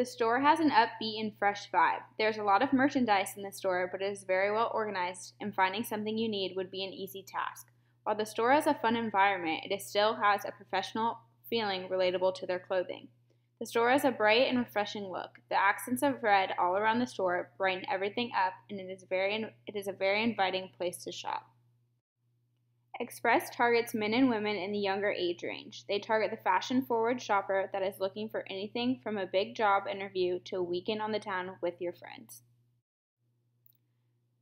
The store has an upbeat and fresh vibe. There's a lot of merchandise in the store, but it is very well organized, and finding something you need would be an easy task. While the store has a fun environment, it still has a professional feeling relatable to their clothing. The store has a bright and refreshing look. The accents of red all around the store brighten everything up, and it is, very, it is a very inviting place to shop. Express targets men and women in the younger age range. They target the fashion forward shopper that is looking for anything from a big job interview to a weekend on the town with your friends.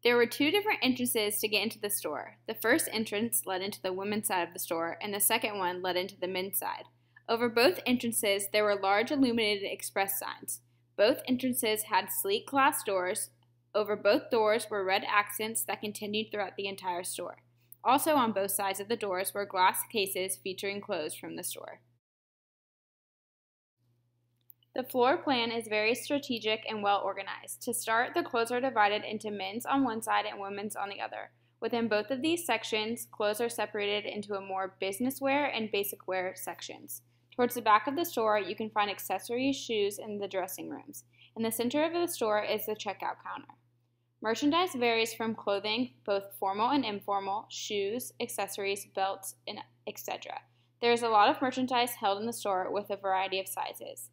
There were two different entrances to get into the store. The first entrance led into the women's side of the store, and the second one led into the men's side. Over both entrances, there were large illuminated express signs. Both entrances had sleek glass doors. Over both doors were red accents that continued throughout the entire store. Also on both sides of the doors were glass cases featuring clothes from the store. The floor plan is very strategic and well organized. To start, the clothes are divided into men's on one side and women's on the other. Within both of these sections, clothes are separated into a more business wear and basic wear sections. Towards the back of the store, you can find accessories, shoes, and the dressing rooms. In the center of the store is the checkout counter. Merchandise varies from clothing, both formal and informal, shoes, accessories, belts, and etc. There is a lot of merchandise held in the store with a variety of sizes.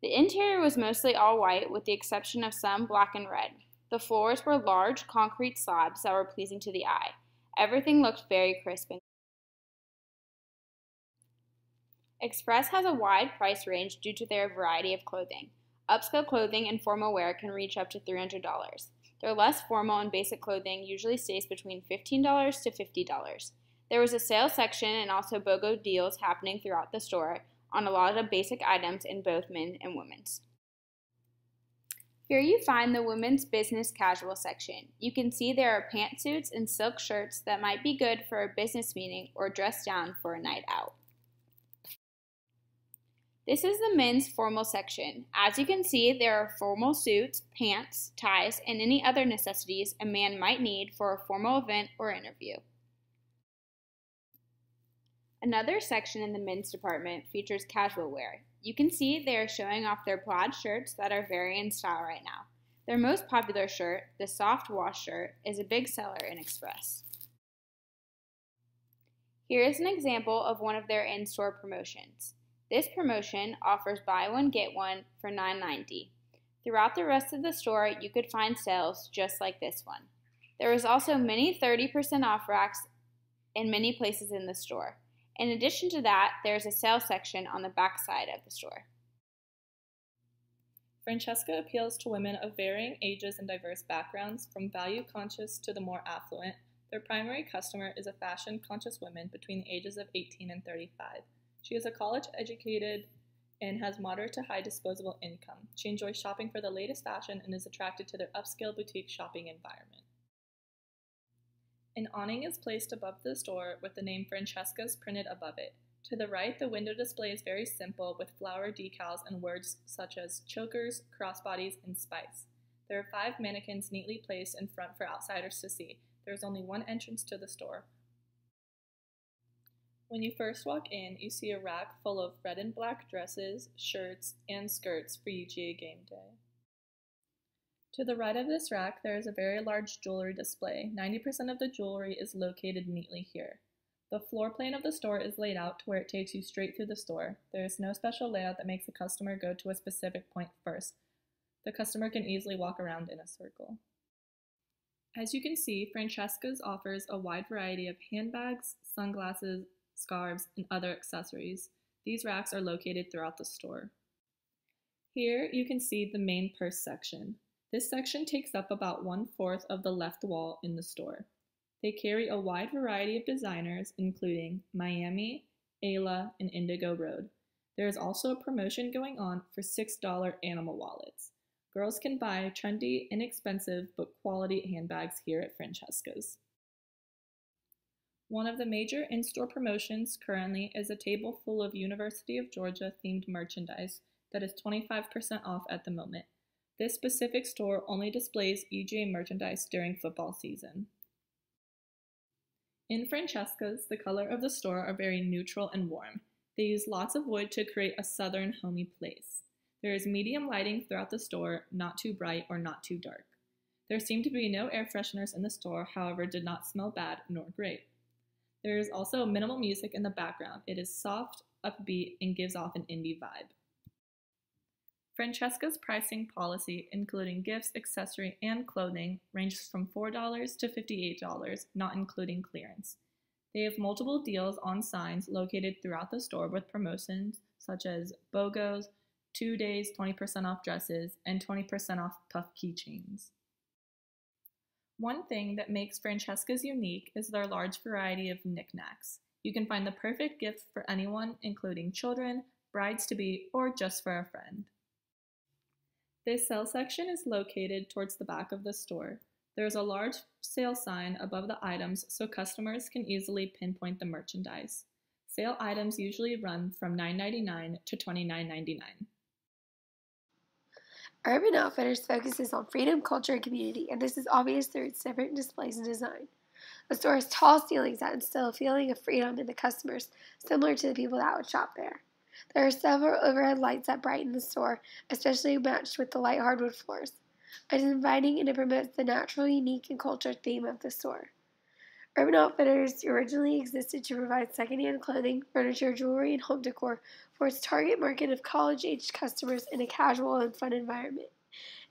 The interior was mostly all white, with the exception of some black and red. The floors were large concrete slabs that were pleasing to the eye. Everything looked very crisp. And Express has a wide price range due to their variety of clothing. Upscale clothing and formal wear can reach up to $300. Their less formal and basic clothing usually stays between $15 to $50. There was a sale section and also BOGO deals happening throughout the store on a lot of basic items in both men and women's. Here you find the women's business casual section. You can see there are pantsuits and silk shirts that might be good for a business meeting or dress down for a night out. This is the men's formal section. As you can see, there are formal suits, pants, ties, and any other necessities a man might need for a formal event or interview. Another section in the men's department features casual wear. You can see they are showing off their plaid shirts that are very in style right now. Their most popular shirt, the soft wash shirt, is a big seller in Express. Here is an example of one of their in-store promotions. This promotion offers buy one get one for $9.90. Throughout the rest of the store, you could find sales just like this one. There is also many 30% off racks in many places in the store. In addition to that, there is a sales section on the back side of the store. Francesca appeals to women of varying ages and diverse backgrounds, from value conscious to the more affluent. Their primary customer is a fashion conscious woman between the ages of 18 and 35. She is a college educated and has moderate to high disposable income. She enjoys shopping for the latest fashion and is attracted to their upscale boutique shopping environment. An awning is placed above the store with the name Francesca's printed above it. To the right, the window display is very simple with flower decals and words such as chokers, crossbodies, and spice. There are five mannequins neatly placed in front for outsiders to see. There is only one entrance to the store, when you first walk in, you see a rack full of red and black dresses, shirts, and skirts for UGA game day. To the right of this rack, there is a very large jewelry display. 90% of the jewelry is located neatly here. The floor plan of the store is laid out to where it takes you straight through the store. There is no special layout that makes the customer go to a specific point first. The customer can easily walk around in a circle. As you can see, Francesca's offers a wide variety of handbags, sunglasses, scarves, and other accessories. These racks are located throughout the store. Here you can see the main purse section. This section takes up about one-fourth of the left wall in the store. They carry a wide variety of designers, including Miami, Ayla, and Indigo Road. There is also a promotion going on for $6 animal wallets. Girls can buy trendy, inexpensive, but quality handbags here at Francesca's. One of the major in-store promotions currently is a table full of University of Georgia themed merchandise that is 25% off at the moment. This specific store only displays UGA merchandise during football season. In Francesca's, the color of the store are very neutral and warm. They use lots of wood to create a southern homey place. There is medium lighting throughout the store, not too bright or not too dark. There seemed to be no air fresheners in the store, however, did not smell bad nor great. There is also minimal music in the background. It is soft, upbeat, and gives off an indie vibe. Francesca's pricing policy, including gifts, accessory, and clothing, ranges from $4 to $58, not including clearance. They have multiple deals on signs located throughout the store with promotions such as BOGOs, two days 20% off dresses, and 20% off puff keychains. One thing that makes Francesca's unique is their large variety of knickknacks. You can find the perfect gift for anyone, including children, brides to be, or just for a friend. The sale section is located towards the back of the store. There is a large sale sign above the items so customers can easily pinpoint the merchandise. Sale items usually run from $9.99 to $29.99. Urban Outfitters focuses on freedom, culture, and community, and this is obvious through its different displays and design. The store has tall ceilings that instill a feeling of freedom in the customers, similar to the people that would shop there. There are several overhead lights that brighten the store, especially matched with the light hardwood floors. It is inviting and it promotes the natural, unique, and culture theme of the store. Urban Outfitters originally existed to provide secondhand clothing, furniture, jewelry, and home decor for its target market of college aged customers in a casual and fun environment,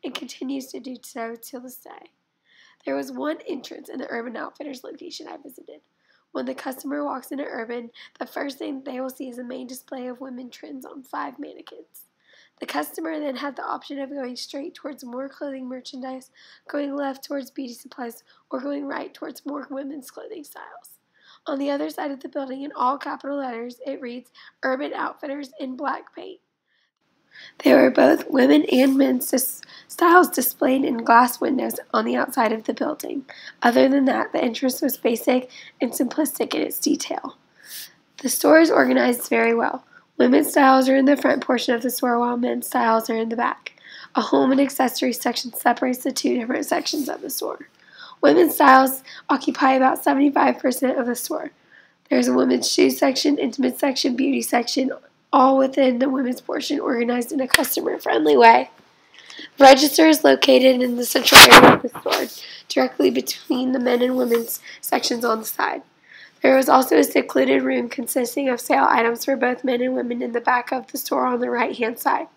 and continues to do so till this day. There was one entrance in the Urban Outfitters location I visited. When the customer walks into Urban, the first thing they will see is a main display of women trends on five mannequins. The customer then had the option of going straight towards more clothing merchandise, going left towards beauty supplies, or going right towards more women's clothing styles. On the other side of the building, in all capital letters, it reads Urban Outfitters in black paint. There were both women and men's dis- styles displayed in glass windows on the outside of the building. Other than that, the entrance was basic and simplistic in its detail. The store is organized very well. Women's styles are in the front portion of the store, while men's styles are in the back. A home and accessories section separates the two different sections of the store. Women's styles occupy about 75% of the store. There's a women's shoe section, intimate section, beauty section, all within the women's portion organized in a customer friendly way. Register is located in the central area of the store, directly between the men and women's sections on the side. There was also a secluded room consisting of sale items for both men and women in the back of the store on the right hand side.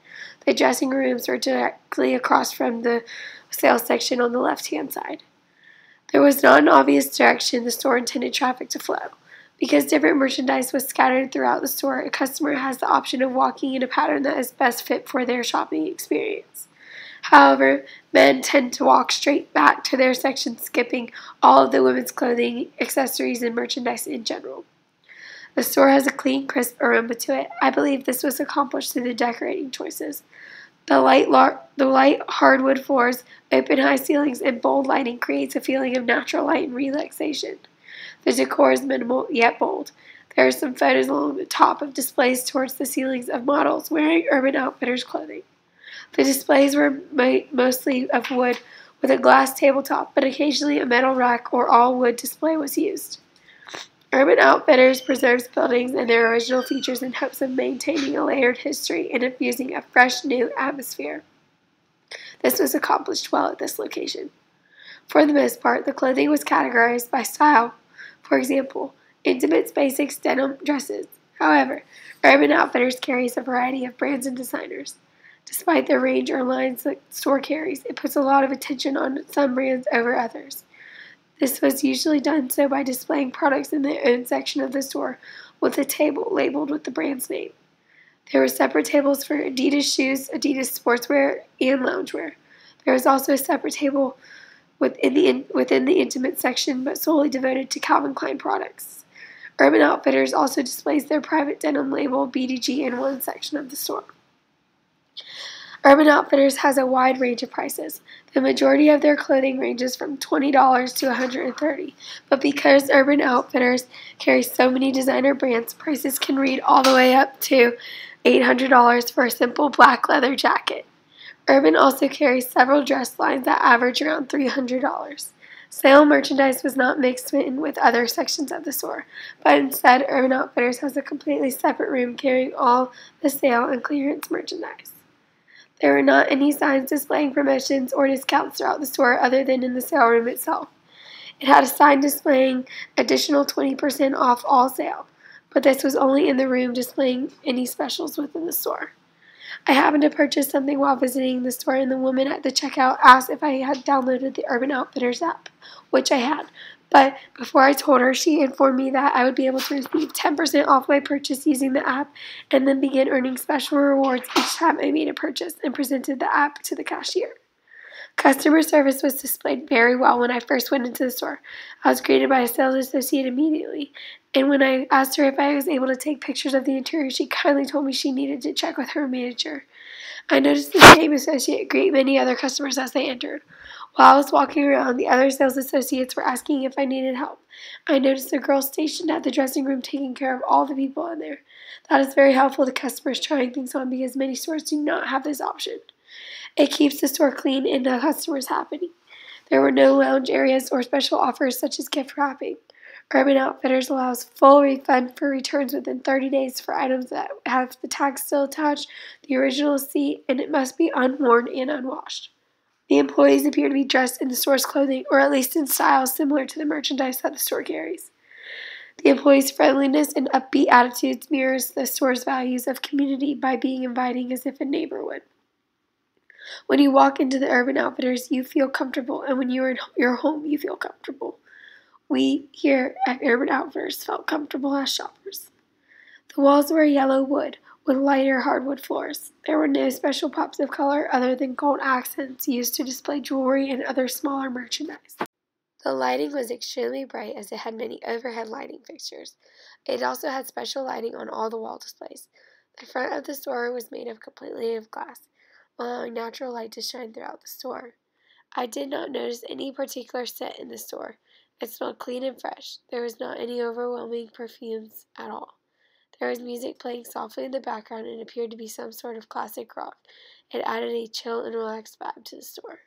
The dressing rooms were directly across from the sale section on the left hand side. There was not an obvious direction the store intended traffic to flow. Because different merchandise was scattered throughout the store, a customer has the option of walking in a pattern that is best fit for their shopping experience. However, men tend to walk straight back to their section, skipping all of the women's clothing, accessories, and merchandise in general. The store has a clean, crisp aroma to it. I believe this was accomplished through the decorating choices. The light, lar- the light hardwood floors, open high ceilings, and bold lighting creates a feeling of natural light and relaxation. The decor is minimal yet bold. There are some photos along the top of displays towards the ceilings of models wearing Urban Outfitters clothing. The displays were mostly of wood with a glass tabletop, but occasionally a metal rack or all wood display was used. Urban Outfitters preserves buildings and their original features in hopes of maintaining a layered history and infusing a fresh new atmosphere. This was accomplished well at this location. For the most part, the clothing was categorized by style for example, intimate basics denim dresses. However, Urban Outfitters carries a variety of brands and designers. Despite the range or lines the store carries, it puts a lot of attention on some brands over others. This was usually done so by displaying products in their own section of the store with a table labeled with the brand's name. There were separate tables for Adidas shoes, Adidas sportswear, and loungewear. There was also a separate table within the, within the intimate section, but solely devoted to Calvin Klein products. Urban Outfitters also displays their private denim label BDG in one section of the store. Urban Outfitters has a wide range of prices. The majority of their clothing ranges from $20 to 130, but because Urban Outfitters carries so many designer brands, prices can read all the way up to $800 for a simple black leather jacket. Urban also carries several dress lines that average around $300. Sale merchandise was not mixed in with other sections of the store, but instead, Urban Outfitters has a completely separate room carrying all the sale and clearance merchandise. There were not any signs displaying promotions or discounts throughout the store other than in the sale room itself. It had a sign displaying additional 20% off all sale, but this was only in the room displaying any specials within the store. I happened to purchase something while visiting the store, and the woman at the checkout asked if I had downloaded the Urban Outfitters app, which I had. But before I told her, she informed me that I would be able to receive 10% off my purchase using the app and then begin earning special rewards each time I made a purchase and presented the app to the cashier. Customer service was displayed very well when I first went into the store. I was greeted by a sales associate immediately, and when I asked her if I was able to take pictures of the interior, she kindly told me she needed to check with her manager. I noticed the same associate greet many other customers as they entered. While I was walking around, the other sales associates were asking if I needed help. I noticed a girl stationed at the dressing room taking care of all the people in there. That is very helpful to customers trying things on because many stores do not have this option. It keeps the store clean and the customers happy. There were no lounge areas or special offers such as gift wrapping. Urban Outfitters allows full refund for returns within 30 days for items that have the tag still attached, the original seat, and it must be unworn and unwashed. The employees appear to be dressed in the store's clothing, or at least in styles similar to the merchandise that the store carries. The employees' friendliness and upbeat attitudes mirrors the store's values of community by being inviting as if a neighbor would. When you walk into the Urban Outfitters, you feel comfortable, and when you're in your home, you feel comfortable. We here at Urban Outfitters felt comfortable as shoppers. The walls were yellow wood with lighter hardwood floors. There were no special pops of color other than gold accents used to display jewelry and other smaller merchandise. The lighting was extremely bright as it had many overhead lighting fixtures. It also had special lighting on all the wall displays. The front of the store was made of completely of glass allowing natural light to shine throughout the store. I did not notice any particular scent in the store. It smelled clean and fresh. There was not any overwhelming perfumes at all. There was music playing softly in the background and appeared to be some sort of classic rock. It added a chill and relaxed vibe to the store.